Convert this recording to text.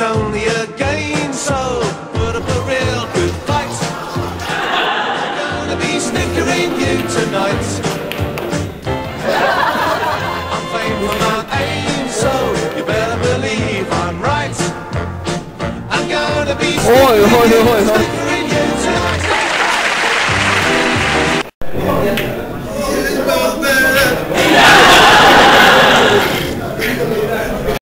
it's only a game, so put up a real good fight. I'm gonna be snickering you tonight. I'm playing for my aim, so you better believe I'm right. I'm gonna be Oi, oi, oi, oi. snickering